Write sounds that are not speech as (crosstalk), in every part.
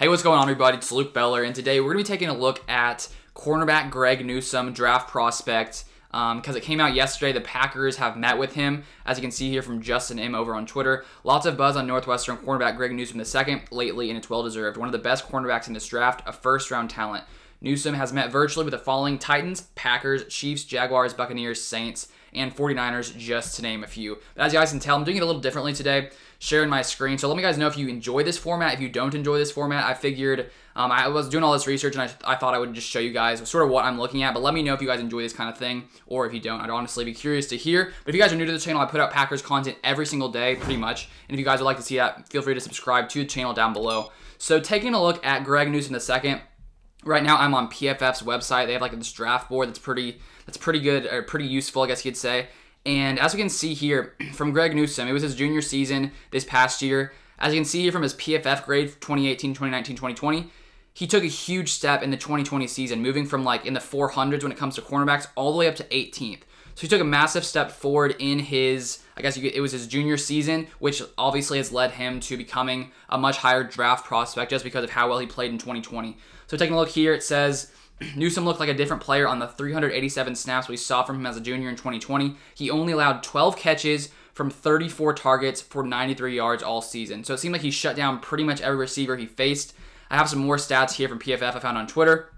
Hey, what's going on, everybody? It's Luke Beller, and today we're going to be taking a look at cornerback Greg Newsome, draft prospect. Because um, it came out yesterday, the Packers have met with him, as you can see here from Justin M over on Twitter. Lots of buzz on Northwestern cornerback Greg Newsome II lately, and it's well deserved. One of the best cornerbacks in this draft, a first round talent. Newsome has met virtually with the following Titans, Packers, Chiefs, Jaguars, Buccaneers, Saints, and 49ers, just to name a few. But as you guys can tell, I'm doing it a little differently today, sharing my screen. So let me guys know if you enjoy this format. If you don't enjoy this format, I figured um, I was doing all this research and I, I thought I would just show you guys sort of what I'm looking at. But let me know if you guys enjoy this kind of thing or if you don't. I'd honestly be curious to hear. But if you guys are new to the channel, I put out Packers content every single day, pretty much. And if you guys would like to see that, feel free to subscribe to the channel down below. So taking a look at Greg Newsome the second. Right now, I'm on PFF's website. They have like this draft board that's pretty that's pretty good or pretty useful, I guess you could say. And as we can see here (clears throat) from Greg Newsome, it was his junior season this past year. As you can see here from his PFF grade 2018, 2019, 2020, he took a huge step in the 2020 season, moving from like in the 400s when it comes to cornerbacks all the way up to 18th. So he took a massive step forward in his, I guess it was his junior season, which obviously has led him to becoming a much higher draft prospect just because of how well he played in 2020. So taking a look here, it says (clears throat) Newsome looked like a different player on the 387 snaps we saw from him as a junior in 2020. He only allowed 12 catches from 34 targets for 93 yards all season. So it seemed like he shut down pretty much every receiver he faced. I have some more stats here from PFF I found on Twitter.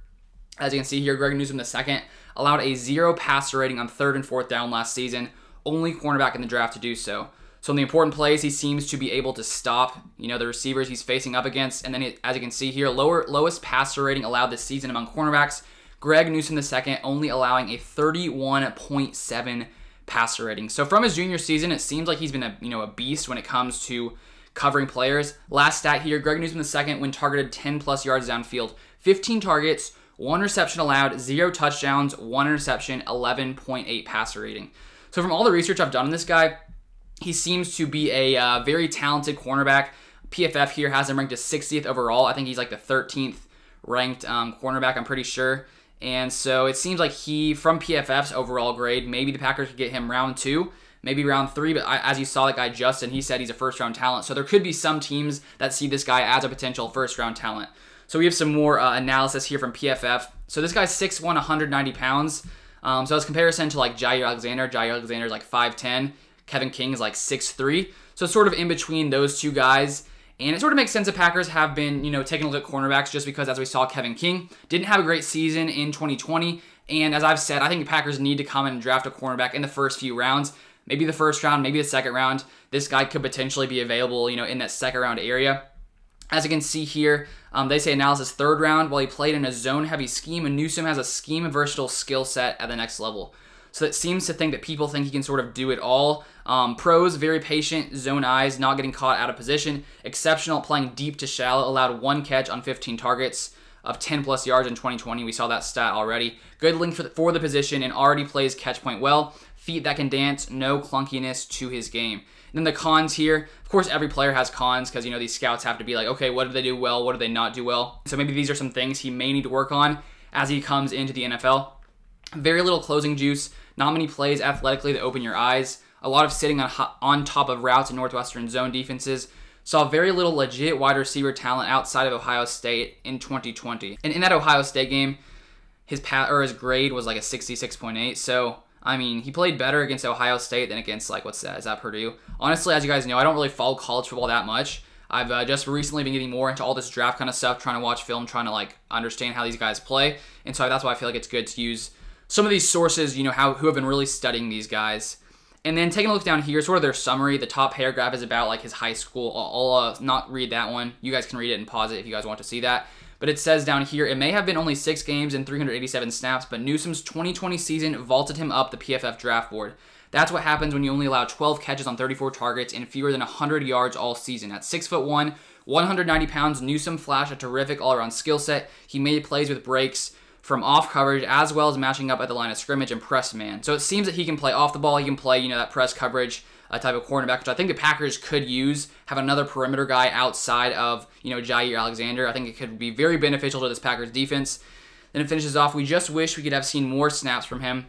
As you can see here, Greg Newsome II allowed a zero passer rating on third and fourth down last season, only cornerback in the draft to do so. So in the important plays, he seems to be able to stop, you know, the receivers he's facing up against. And then, as you can see here, lower lowest passer rating allowed this season among cornerbacks. Greg Newsome II only allowing a 31.7 passer rating. So from his junior season, it seems like he's been a you know a beast when it comes to covering players. Last stat here, Greg Newsome II when targeted 10 plus yards downfield, 15 targets, one reception allowed, zero touchdowns, one interception, 11.8 passer rating. So from all the research I've done on this guy, he seems to be a uh, very talented cornerback. PFF here has him ranked as 60th overall. I think he's like the 13th ranked um, cornerback, I'm pretty sure. And so it seems like he, from PFF's overall grade, maybe the Packers could get him round two, maybe round three. But I, as you saw, that guy Justin, he said he's a first round talent. So there could be some teams that see this guy as a potential first round talent. So we have some more uh, analysis here from PFF. So this guy's 6'1, 190 pounds. Um, so as comparison to like Jaire Alexander, Jaire Alexander is like 5'10. Kevin King is like 6'3. So sort of in between those two guys. And it sort of makes sense that Packers have been, you know, taking a look at cornerbacks just because, as we saw, Kevin King didn't have a great season in 2020. And as I've said, I think the Packers need to come in and draft a cornerback in the first few rounds. Maybe the first round, maybe the second round. This guy could potentially be available, you know, in that second round area. As you can see here, um, they say analysis third round. While he played in a zone heavy scheme, and Newsome has a scheme versatile skill set at the next level. So it seems to think that people think he can sort of do it all. Um, pros, very patient, zone eyes, not getting caught out of position. Exceptional playing deep to shallow, allowed one catch on 15 targets of 10 plus yards in 2020. We saw that stat already. Good link for the, for the position and already plays catch point well. Feet that can dance, no clunkiness to his game. And then the cons here, of course, every player has cons because you know these scouts have to be like, okay, what do they do well? What do they not do well? So maybe these are some things he may need to work on as he comes into the NFL. Very little closing juice, not many plays athletically that open your eyes, a lot of sitting on, on top of routes in Northwestern zone defenses. Saw very little legit wide receiver talent outside of Ohio State in 2020. And in that Ohio State game, his pat or his grade was like a 66.8. So I mean, he played better against Ohio State than against like what's that? Is that Purdue? Honestly, as you guys know, I don't really follow college football that much. I've uh, just recently been getting more into all this draft kind of stuff, trying to watch film, trying to like understand how these guys play, and so that's why I feel like it's good to use some of these sources, you know, how who have been really studying these guys. And then taking a look down here, sort of their summary. The top paragraph is about like his high school. I'll, I'll uh, not read that one. You guys can read it and pause it if you guys want to see that. But it says down here, it may have been only six games and 387 snaps, but Newsome's 2020 season vaulted him up the PFF draft board. That's what happens when you only allow 12 catches on 34 targets and fewer than 100 yards all season. At 6'1, 190 pounds, Newsome flashed a terrific all-around skill set. He made plays with breaks from off coverage as well as matching up at the line of scrimmage and press man. So it seems that he can play off the ball. He can play, you know, that press coverage uh, type of cornerback, which I think the Packers could use. Have another perimeter guy outside of, you know, Jaire Alexander. I think it could be very beneficial to this Packers defense. Then it finishes off. We just wish we could have seen more snaps from him.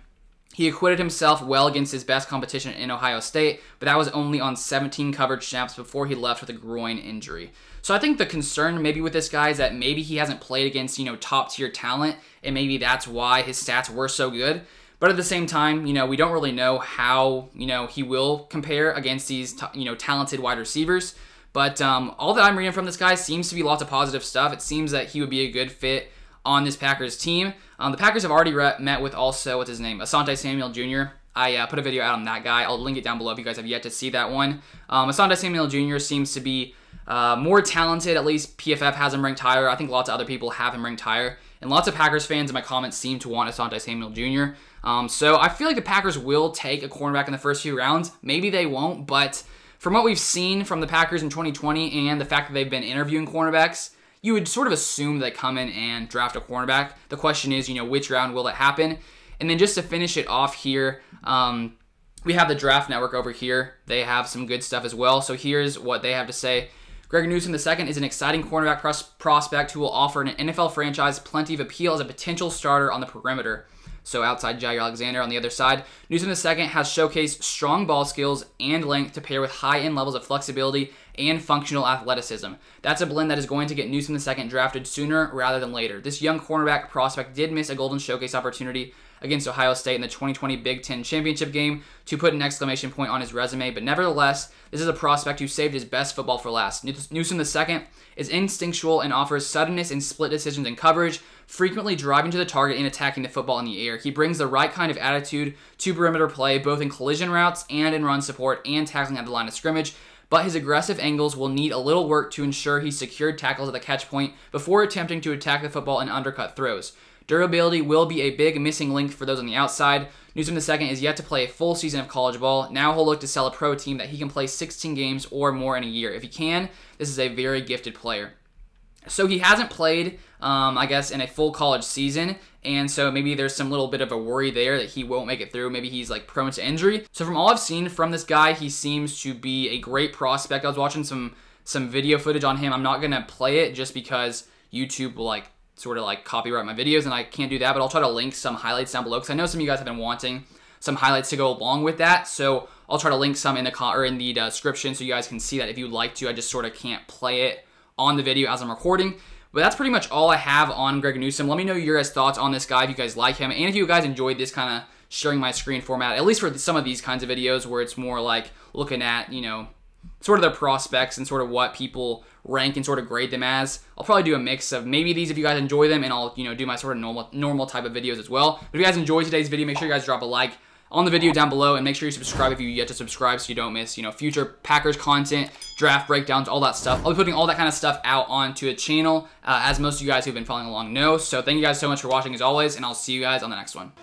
He acquitted himself well against his best competition in Ohio State, but that was only on 17 coverage snaps before he left with a groin injury. So I think the concern maybe with this guy is that maybe he hasn't played against, you know, top tier talent, and maybe that's why his stats were so good. But at the same time, you know, we don't really know how, you know, he will compare against these, you know, talented wide receivers. But um, all that I'm reading from this guy seems to be lots of positive stuff. It seems that he would be a good fit on this Packers team. Um, the Packers have already re- met with also, what's his name? Asante Samuel Jr. I uh, put a video out on that guy. I'll link it down below if you guys have yet to see that one. Um, Asante Samuel Jr. seems to be uh, more talented. At least PFF has him ranked higher. I think lots of other people have him ranked higher. And lots of Packers fans in my comments seem to want Asante Samuel Jr. Um, so I feel like the Packers will take a cornerback in the first few rounds. Maybe they won't, but from what we've seen from the Packers in 2020 and the fact that they've been interviewing cornerbacks, you would sort of assume they come in and draft a cornerback. The question is, you know, which round will it happen? And then just to finish it off here, um, we have the Draft Network over here. They have some good stuff as well. So here's what they have to say. Greg Newsome II is an exciting cornerback pros- prospect who will offer an NFL franchise plenty of appeal as a potential starter on the perimeter. So outside Jaire Alexander on the other side, Newsome II has showcased strong ball skills and length to pair with high end levels of flexibility and functional athleticism. That's a blend that is going to get Newsome II drafted sooner rather than later. This young cornerback prospect did miss a Golden Showcase opportunity against Ohio State in the 2020 Big Ten Championship game to put an exclamation point on his resume, but nevertheless, this is a prospect who saved his best football for last. Newsome II is instinctual and offers suddenness in split decisions and coverage, frequently driving to the target and attacking the football in the air. He brings the right kind of attitude to perimeter play, both in collision routes and in run support and tackling at the line of scrimmage but his aggressive angles will need a little work to ensure he secured tackles at the catch point before attempting to attack the football and undercut throws. Durability will be a big missing link for those on the outside. Newsome II is yet to play a full season of college ball. Now he'll look to sell a pro team that he can play 16 games or more in a year. If he can, this is a very gifted player. So he hasn't played, um, I guess, in a full college season, and so maybe there's some little bit of a worry there that he won't make it through. Maybe he's like prone to injury. So from all I've seen from this guy, he seems to be a great prospect. I was watching some some video footage on him. I'm not gonna play it just because YouTube will like sort of like copyright my videos, and I can't do that. But I'll try to link some highlights down below because I know some of you guys have been wanting some highlights to go along with that. So I'll try to link some in the co- or in the description so you guys can see that if you'd like to. I just sort of can't play it on the video as I'm recording. But that's pretty much all I have on Greg Newsome. Let me know your guys' thoughts on this guy if you guys like him, and if you guys enjoyed this kind of sharing my screen format, at least for some of these kinds of videos where it's more like looking at, you know, sort of their prospects and sort of what people rank and sort of grade them as. I'll probably do a mix of maybe these if you guys enjoy them, and I'll, you know, do my sort of normal normal type of videos as well. But if you guys enjoyed today's video, make sure you guys drop a like on the video down below and make sure you subscribe if you yet to subscribe so you don't miss, you know, future Packers content, draft breakdowns, all that stuff. I'll be putting all that kind of stuff out onto a channel, uh, as most of you guys who've been following along know. So thank you guys so much for watching as always, and I'll see you guys on the next one.